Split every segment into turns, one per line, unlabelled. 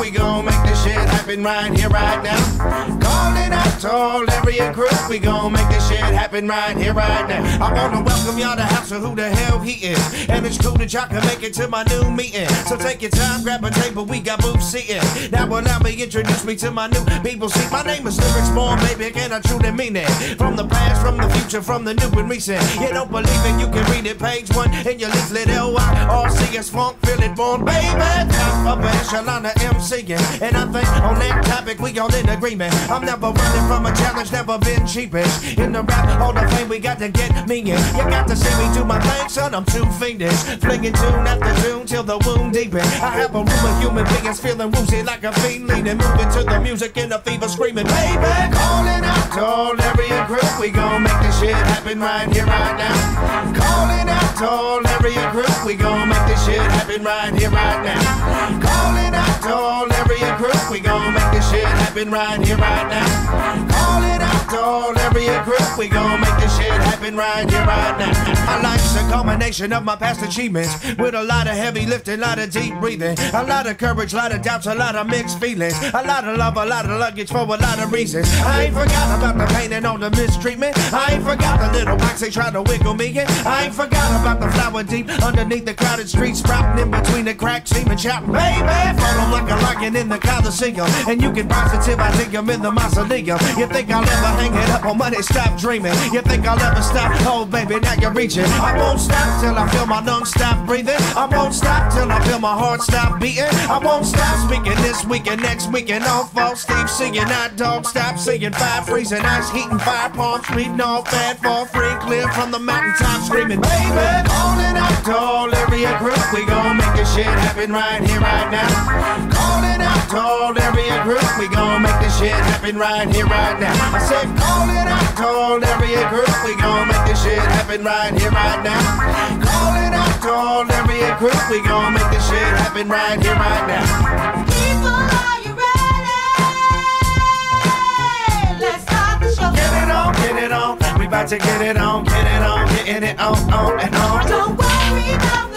we gon' make this shit happen right here, right now. Calling out to all area crew, we gon' make this shit happen right here, right now. I wanna welcome y'all to House of Who the Hell He Is, and it's cool that y'all can make it to my new meeting. So take your time, grab a table, we got booth seating. Now allow me introduce me to my new people. See, my name is Lyrics Born, baby, can I truly mean it? From the past, from the future, from the new and recent. You don't believe it, you can read it, page one in your leaflet. L-Y-R-C-S funk, feel it born, baby. Top of echelon of MCing, and I think on that topic we all in agreement. I'm never running from a challenge, never been cheapest. In the rap hall of fame, we got to get me in. You got to see me do my thing, son. I'm too fiendish, flinging tune after tune till the wound deepen. I have a room of human beings feeling woozy like a fiend, leaning, moving to the music in a fever, screaming, baby. Calling out to all area crew, we gon' make this shit happen right here, right now. Calling out to all area crew, we gon' make this shit happen right here, right now. Calling out to all area crew, we gon' make this shit happen right here, right now. Calling out to all area crew, we gon' make this shit happen right here, right now. My life's a culmination of my past achievements, with a lot of heavy lifting, a lot of deep breathing, a lot of courage, a lot of doubts, a lot of mixed feelings, a lot of love, a lot of luggage for a lot of reasons. I ain't forgot about the pain and all the mistreatment. I ain't forgot the little wax they try to wiggle me in. I ain't forgot about the flower deep underneath the crowded streets, sprouting in between the cracks, seeming chop. Baby, follow like a lion in the Coliseum, and you can positive I dig 'em in the mausoleum. You think I'll ever hang it up on money? Stop dreaming. You think I'll ever stop? Oh, baby, now you're reaching. I won't stop till I feel my lungs stop breathing. I won't stop till I feel my heart stop beating. I won't stop speaking this week and next week and all fall. Steve singing, hot dog, stop singing. Fire freezing, ice heating, fire palms, reading all fat, fall free, clear from the mountaintop, screaming, baby, calling out to all area crew. We gon' make this shit happen right here, right now. Calling out to all area crew. We gon' make this shit happen right here, right now. I said, calling out to all area crew. We gon' make this shit happen right here, right now. Calling out to all area crew. We gon' make this shit happen right here, right now.
People, are you ready? Let's start the show.
Get it on, get it on. We about to get it on, get it on, getting it on, on and on.
Don't worry about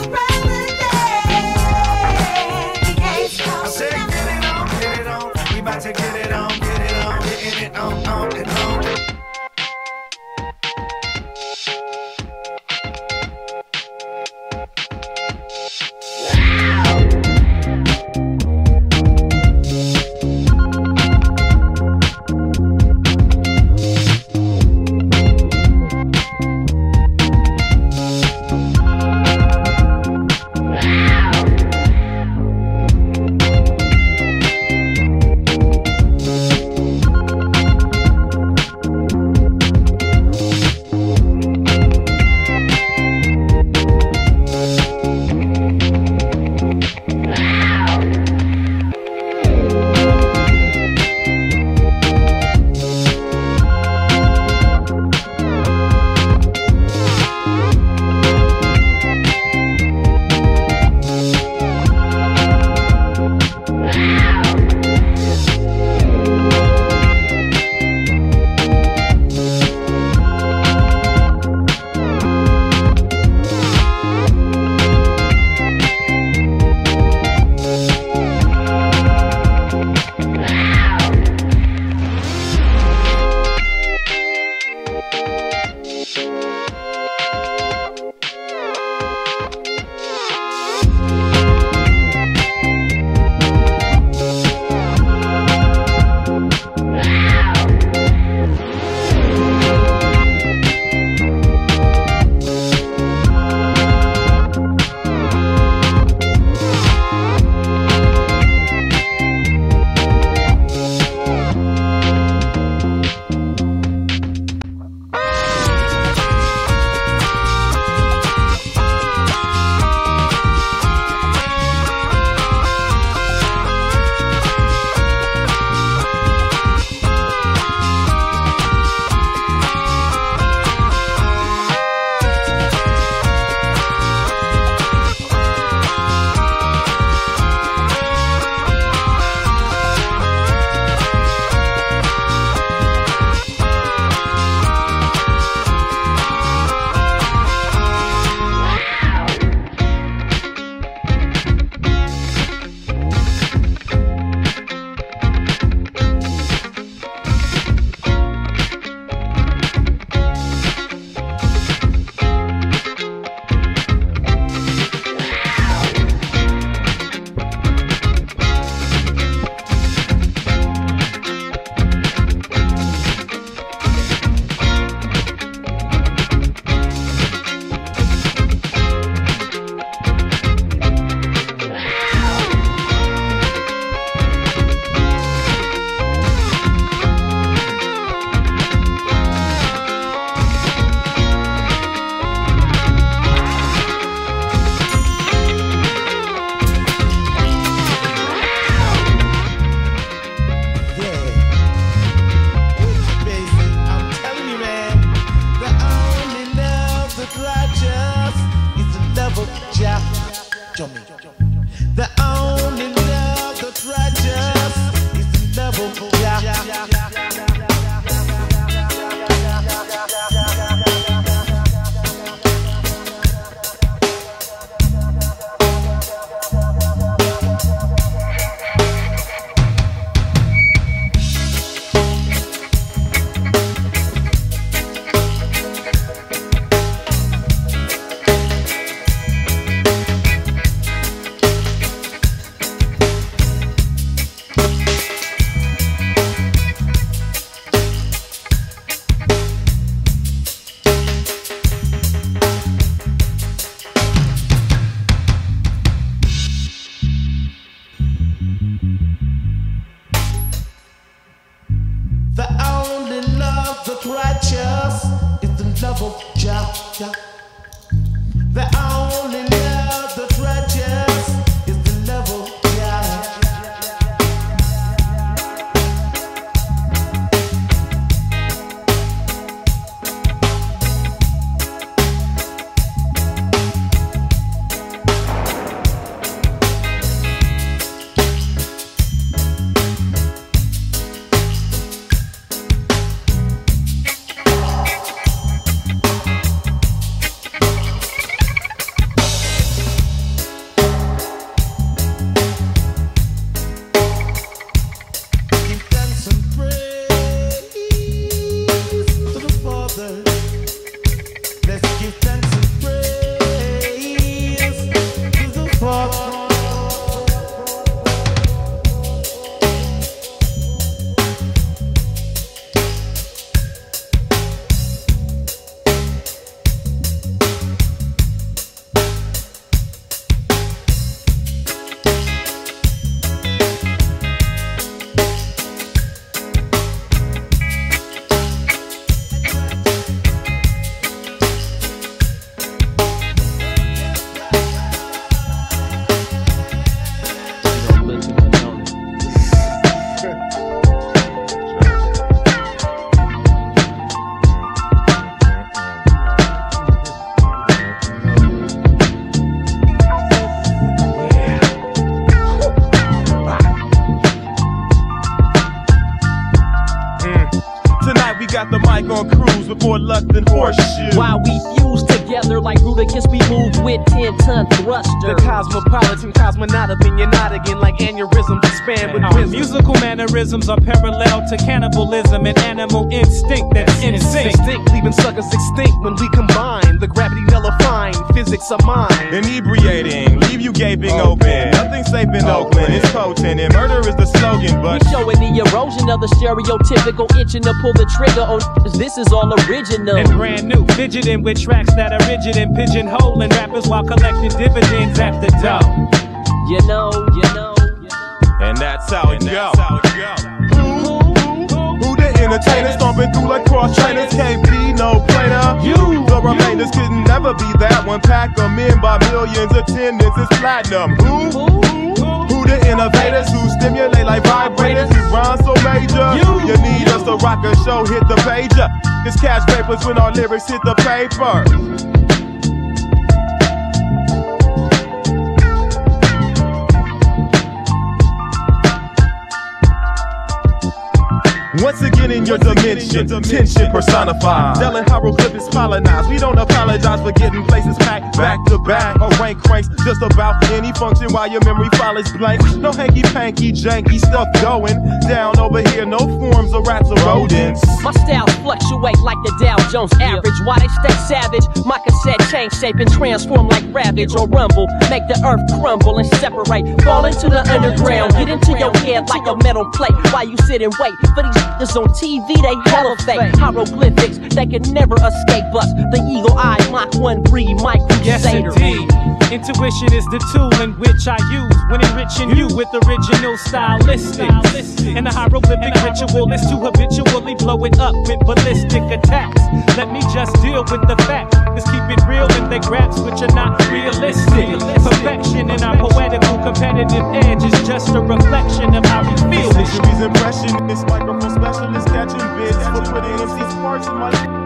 to get it on, get it on, getting it on, on and on.
Like
aneurysms expand with
Our
wisdom.
musical mannerisms are parallel to cannibalism and animal instinct that's insane.
Instinct, leaving suckers extinct when we combine the gravity nullifying physics of mind.
Inebriating, leave you gaping open. Nothing safe in Oakland, it's potent, and murder is the slogan, but
We
but
showing the erosion of the stereotypical itching to pull the trigger on this is all original.
And brand new, fidgeting with tracks that are rigid and pigeonholing rappers while collecting dividends at the dough.
You know, you know.
And that's how it go. Who, who the entertainers stomping through like cross trainers can't be no plainer.
You,
the remainders couldn't never be that one. Pack Pack 'em in by millions, attendance is platinum. Who? Who the innovators who stimulate like vibrators? We rhyme so major.
You.
you need us to rock a show, hit the pager. It's cash papers when our lyrics hit the paper. Once again in your dimension, tension personified. Telling hieroglyphics colonized. We don't apologize for getting places packed back to back. Or rank cranks just about any function while your memory file is blank. No hanky panky janky stuff going down over here. No forms of rats or rodents.
My style fluctuate like the Dow Jones average. Why they stay savage? My cassette change shape and transform like ravage or rumble. Make the earth crumble and separate. Fall into the underground. Get into your head like a metal plate. While you sit and wait for these niggas on TV, they hella fake. Hieroglyphics, they can never escape us. The eagle eye, Mach 1 breed, Mike
Yes,
Crusader.
indeed. Intuition is the tool in which I use when enriching you with original stylistics. And the hieroglyphic ritual is to habitually blow it up with ballistic attacks. Let me just deal with the fact. Let's keep it real and they grabs which are not realistic. Perfection in our poetical competitive edge is just a reflection of how we feel. this
Centuries impressionist, microphone specialist, catching bids for putting MC's parts in my.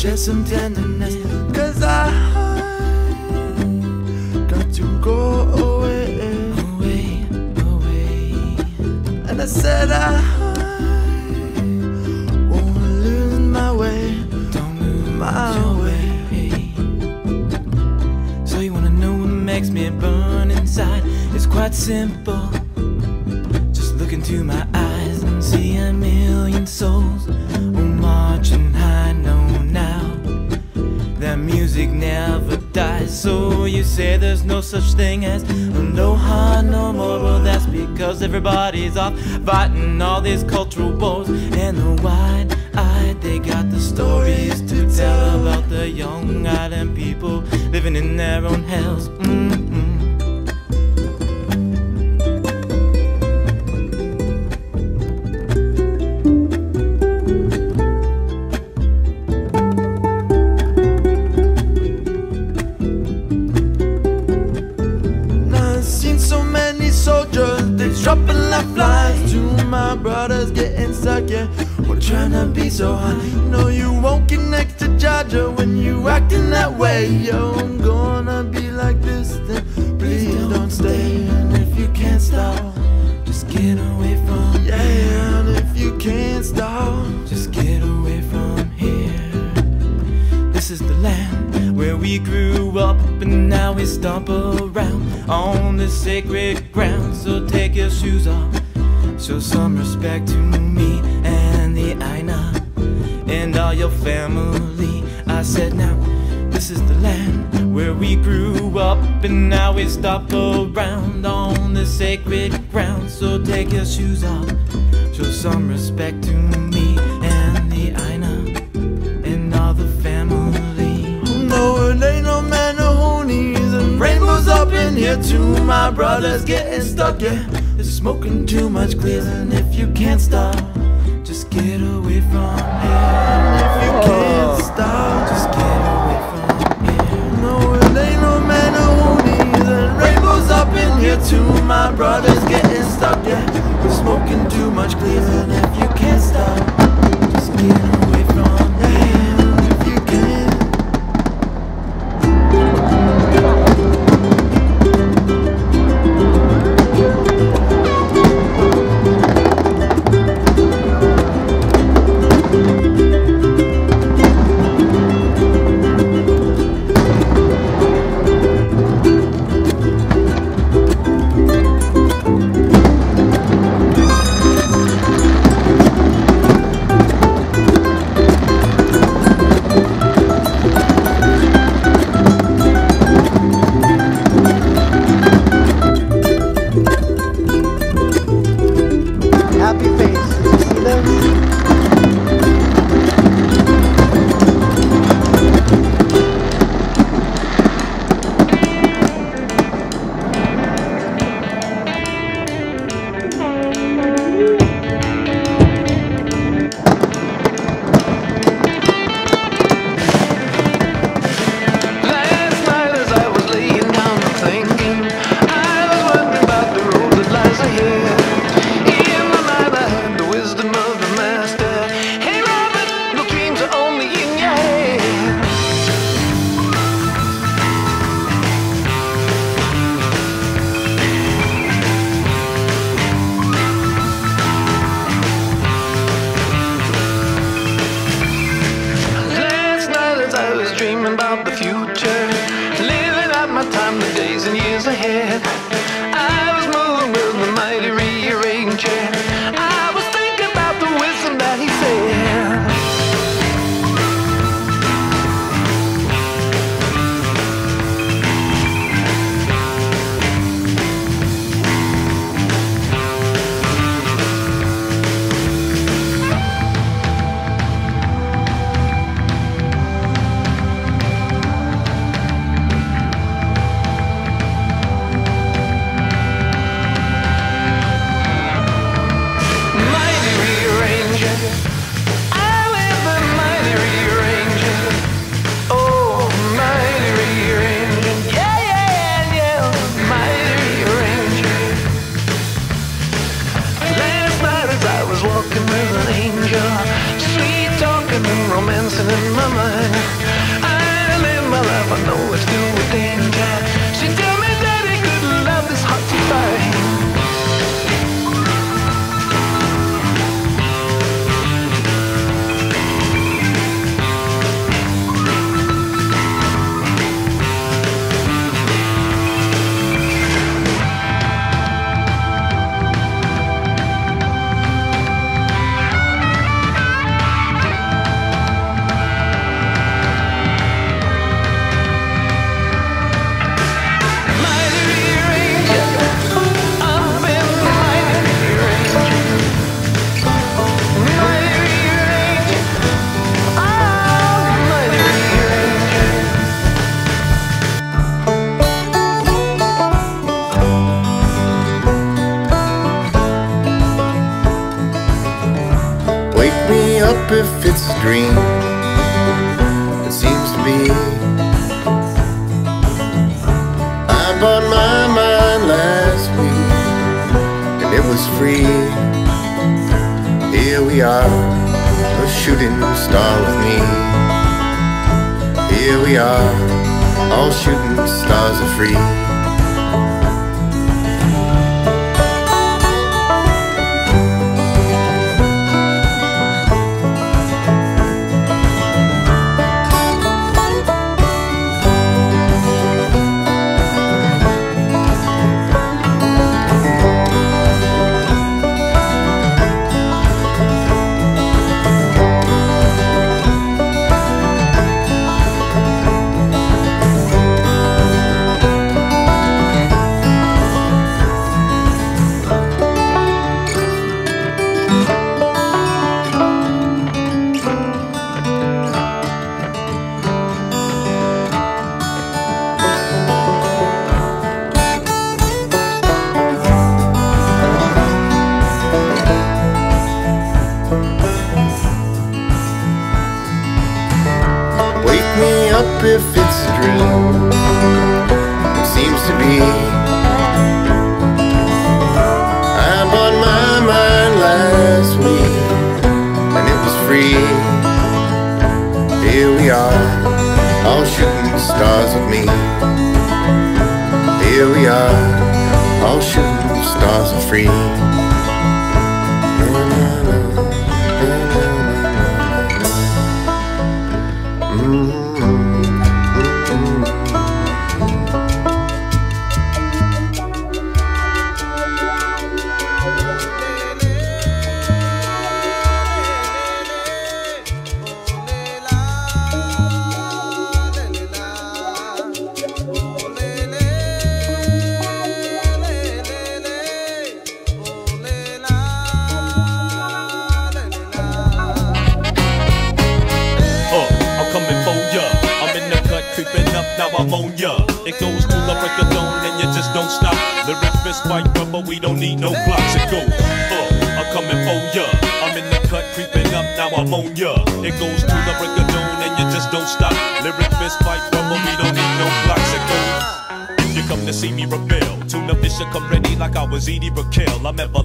Share some tenderness. Cause I got to go away. Away, away. And I said I won't lose my way. Don't lose my way.
So you wanna know what makes me burn inside? It's quite simple. Just look into my eyes and see a million souls. You say there's no such thing as no heart no more. Well, that's because everybody's off fighting all these cultural wars and the wide eyed. They got the stories to tell about the young island people living in their own hells. Mm-mm. Show some respect to me and the Aina and all your family. I said, now this is the land where we grew up, and now we stomp around on the sacred ground. So take your shoes off, show some respect to me and the Aina and all the family.
no, it ain't no man of hoonies and rainbows up in here too. My brother's getting stuck, yeah. Smoking too much clear, and if you can't stop,
Just get away from here.
and if you oh. can't stop,
Just get away from here.
No, it ain't no man of hoonies and rainbows up in here too. My brother's getting stuck, yeah. Smoking too much clear, and if you can't stop,
Just get away
be. I bought my mind last week, and it was free. Here we are, a shooting star with me. Here we are, all shooting stars are free.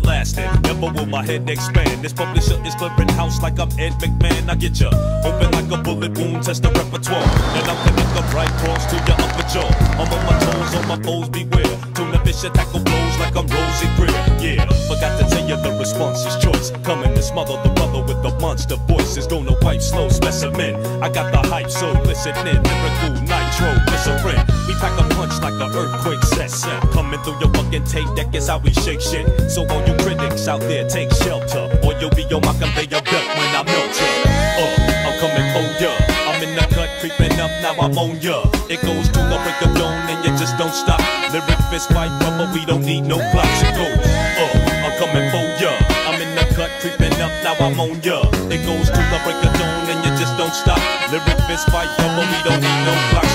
I'm never will my head expand. This publisher is clearing house like I'm Ed McMahon. I get ya open like a bullet wound, test the repertoire. Then I'm connect the right cross to your upper jaw. I'm on my toes, on my foes, beware. Up this shit, tackle blows like I'm Rosey Grier. Yeah, forgot to tell you the response is choice. Coming to smother the brother with the monster voice is gonna wipe slow specimen. I got the hype, so listen in. Lyrical nitro, glycerin. We pack a punch like an earthquake set. set. Coming through your fucking tape deck is how we shake shit. So all you critics out there, take shelter. Or you'll be on my conveyor belt when I melt ya. Uh, I'm coming for ya. I'm in the cut, creeping up, now I'm on ya. It goes to the break of dawn and you just don't stop. Lyric fist fight, but we don't need no blocks. It goes, uh, I'm coming for ya. I'm in the cut, creeping up, now I'm on ya. It goes to the break of dawn and you just don't stop. Lyric fist fight, but we don't need no blocks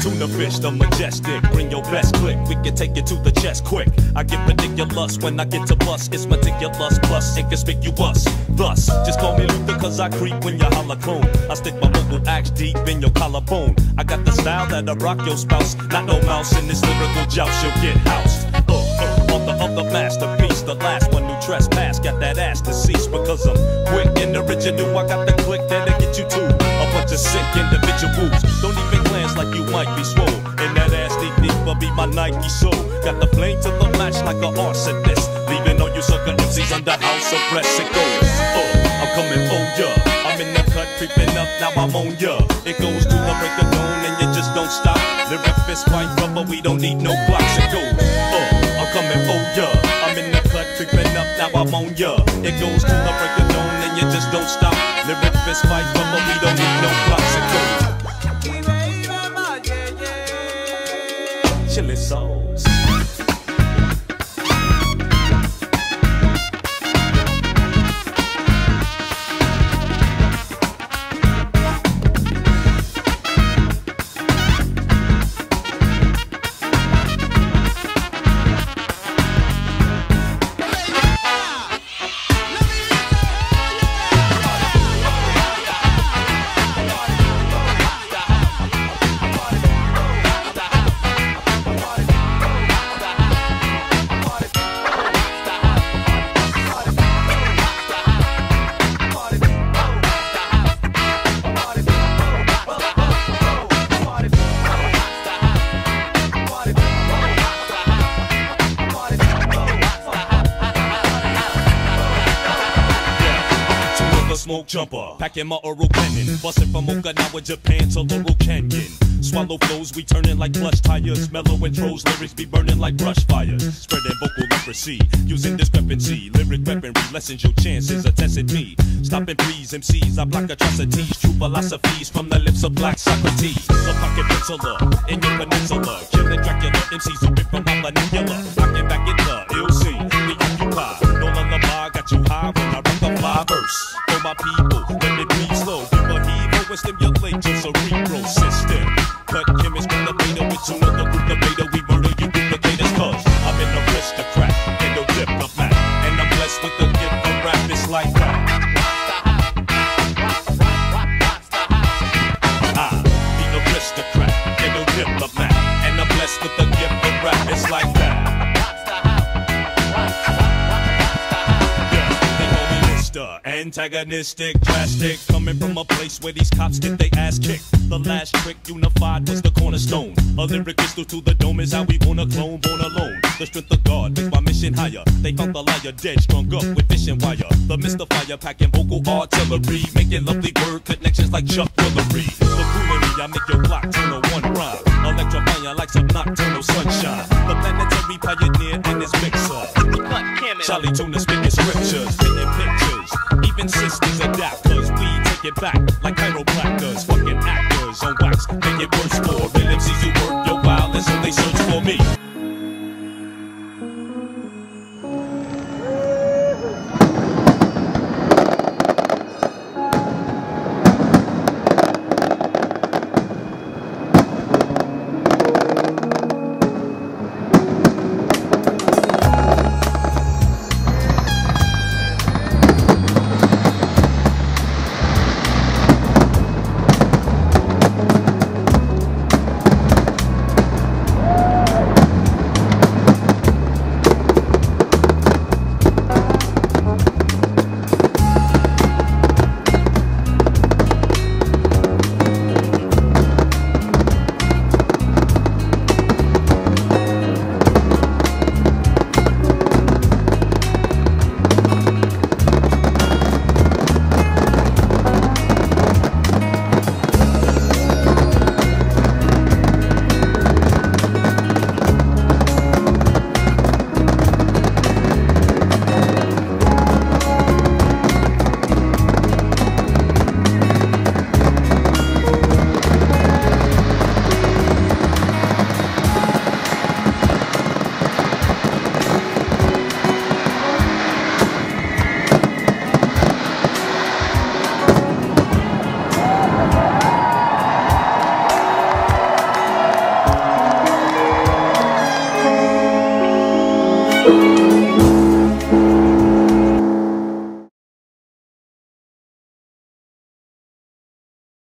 tuna fish, the majestic. Bring your best click, we can take you to the chest quick. I get ridiculous when I get to bust. It's meticulous, plus inconspicuous. Thus, just call me Luther, cause I creep when you holla clone. I stick my vocal axe deep in your collarbone. I got the style that'll rock your spouse. Not no mouse in this lyrical joust, you'll get housed. Uh, uh, of the masterpiece, the last one who trespass. Got that ass to cease because I'm quick and original. I got the click that'll get you to a bunch of sick individuals. Don't even like you might be swole. And that ass deep deeper be my Nike soul. Got the flame to the match like an arsonist. Leaving all you sucker MCs under house arrest. It goes, uh, I'm coming for ya. I'm in the cut, creeping up, now I'm on ya. It goes to the break of dawn and you just don't stop. Lyric fist fight, rubber, we don't need no blocks. It goes, uh, I'm coming for ya. I'm in the cut, creeping up, now I'm on ya. It goes to the break of dawn and you just don't stop. Lyric fist fight, rubber, we don't need smoke jumper, packing my oral cannon, busting from Okinawa, Japan to Laurel Canyon. Swallow flows, we turning like plush tires. Mellow intros, lyrics be burning like brush fires. Spreading vocal leprosy, using discrepancy. Lyric weaponry lessens your chances of testing me. Stopping please, MCs, I block atrocities. True philosophies from the lips of black Socrates. A pocket penciler in your peninsula. Killing Dracula, MCs who rip from my. I can back it up, ill see, we occupy. No lullaby, got you high when I rock a fly verse. My people, let me breathe slow. Give a heave and stimulate your cerebral system. Cut chemists from the beta with two another group of beta. We murder you duplicators cause I'm an aristocrat and no diplomat. And I'm blessed with the gift of rap, it's like that. Antagonistic, drastic, coming from a place where these cops get their ass kicked. The last trick unified was the cornerstone. A lyric crystal to the dome is how we wanna clone, born alone. The strength of God makes my mission higher. They found the liar dead, strung up with fishing wire. The mystifier packing vocal artillery, making lovely word connections like Chuck Woolery. The coolery, I make your clock turn to one rhyme. Electrifying like some nocturnal sunshine. The planetary pioneer and his mixer. Charlie Tuna spitting scriptures, pictures. Sisters adapt, we take it back like chiropractors. Fucking actors on wax, make it worse for real MCs who work